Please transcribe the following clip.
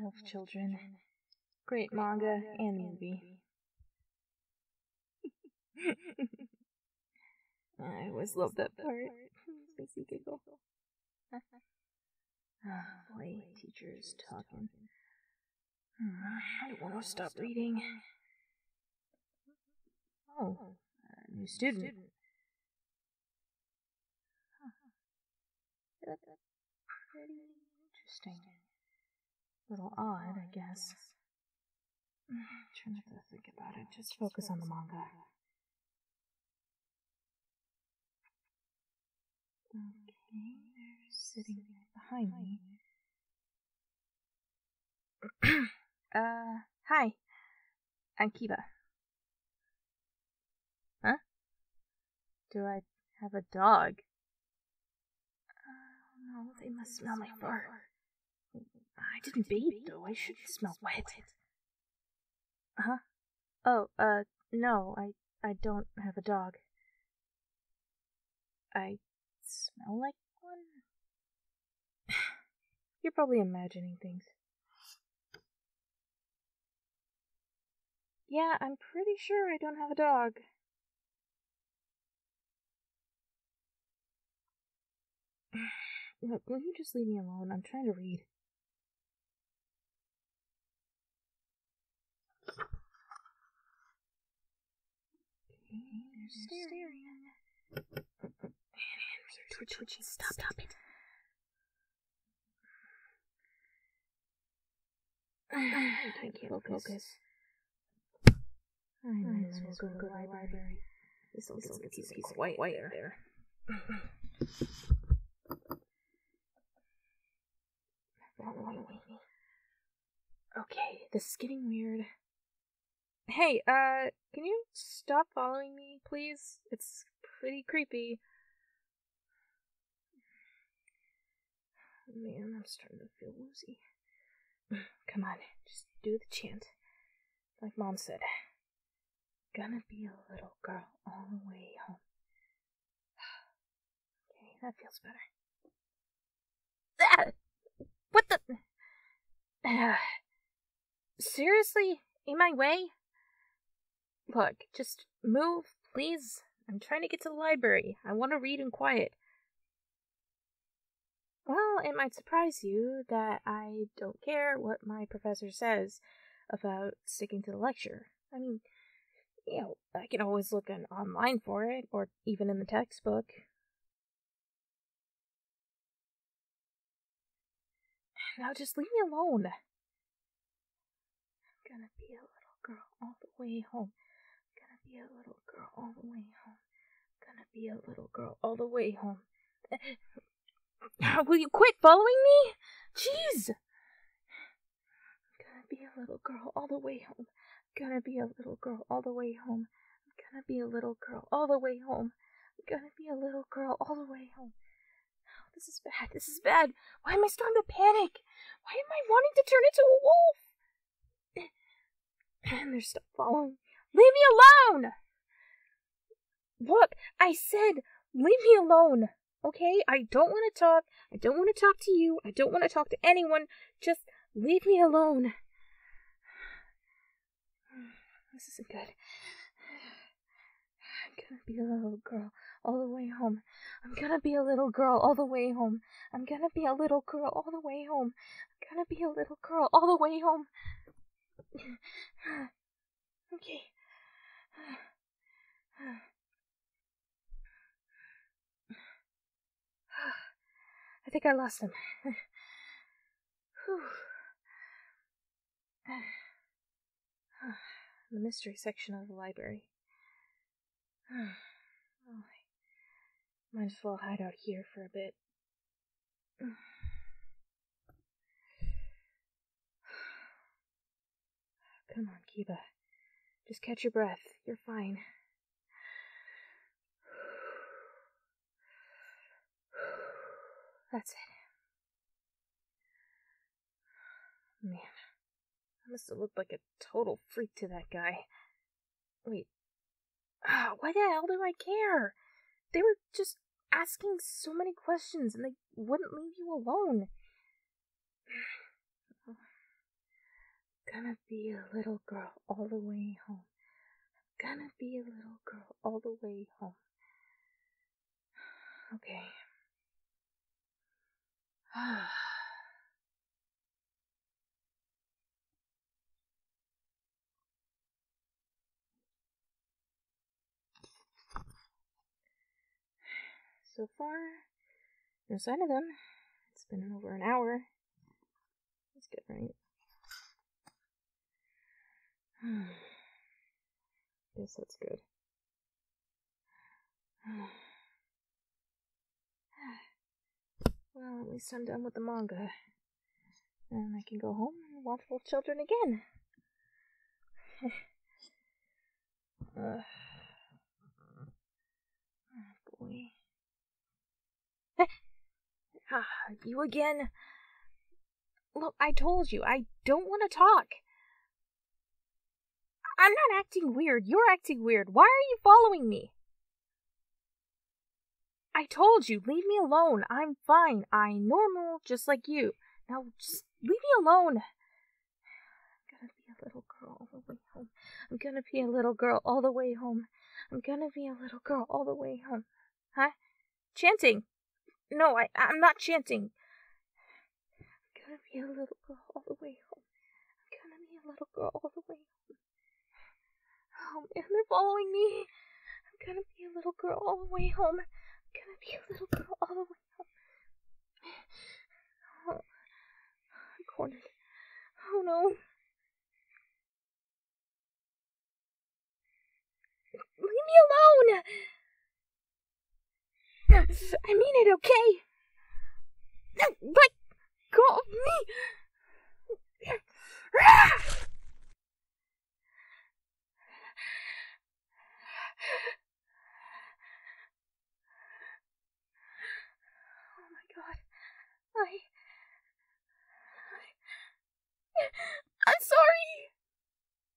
Wolf Children. Great manga and movie. I always love that part. Makes me giggle. Ah, boy, teacher's talking. I don't want to stop reading. Oh, a new student. Huh. Pretty interesting. Little odd, I guess. Try not to think about it. Just focus on the manga. Okay, they're sitting behind me. uh, hi. I'm Kiba. Huh? Do I have a dog? Oh no, they must smell my fur. I didn't bathe though, I shouldn't smell wet. Huh? Oh, uh, no, I, I don't have a dog. I smell like one? You're probably imagining things. Yeah, I'm pretty sure I don't have a dog. Look, will you just leave me alone? I'm trying to read. They're staring. They're twitching. Stop, stop it. I can't focus. I might as well go to the library. This and quiet there. Okay, this is getting weird. Hey, uh, can you stop following me, please? It's pretty creepy. Man, I'm starting to feel woozy. Come on, just do the chant. Like Mom said. Gonna be a little girl all the way home. Okay, that feels better. Ah! What the? Seriously? In my way? Look, just move, please. I'm trying to get to the library. I want to read in quiet. Well, it might surprise you that I don't care what my professor says about sticking to the lecture. I mean, you know, I can always look on online for it, or even in the textbook. Now just leave me alone. I'm gonna be a little girl all the way home. Be a little girl all the way home. Gonna be a little girl all the way home. Will you quit following me? Jeez! Gonna be a little girl all the way home. Gonna be a little girl all the way home. Gonna be a little girl all the way home. Gonna be a little girl all the way home. Oh, this is bad. This is bad. Why am I starting to panic? Why am I wanting to turn into a wolf? And they're still following. Leave me alone! Look, I said, leave me alone. Okay? I don't want to talk. I don't want to talk to you. I don't want to talk to anyone. Just leave me alone. This isn't good. I'm gonna be a little girl all the way home. I'm gonna be a little girl all the way home. I'm gonna be a little girl all the way home. I'm gonna be a little girl all the way home. okay. I think I lost him. the mystery section of the library. Oh, might as well hide out here for a bit. Come on, Kiba. Just catch your breath. Fine. That's it. Man, I must have looked like a total freak to that guy. Wait, ah, why the hell do I care? They were just asking so many questions and they wouldn't leave you alone. gonna be a little girl all the way home. Gonna be a little girl all the way home. Okay. so far, no sign of them. It's been over an hour. That's good, right? Guess that's good. Well, at least I'm done with the manga. And I can go home and watch Wolf Children again. oh boy. ah, you again? Look, I told you, I don't want to talk. I'm not acting weird. You're acting weird. Why are you following me? I told you, leave me alone. I'm fine. I'm normal, just like you. Now, just leave me alone. I'm gonna be a little girl all the way home. I'm gonna be a little girl all the way home. I'm gonna be a little girl all the way home. Huh? Chanting. No, I, I'm not chanting. I'm gonna be a little girl all the way home. I'm gonna be a little girl all the way home. Man, they're following me. I'm gonna be a little girl all the way home I'm gonna be a little girl all the way home. Oh, I'm cornered. Oh no. Leave me alone! I mean it, okay? No, go of me! Ah!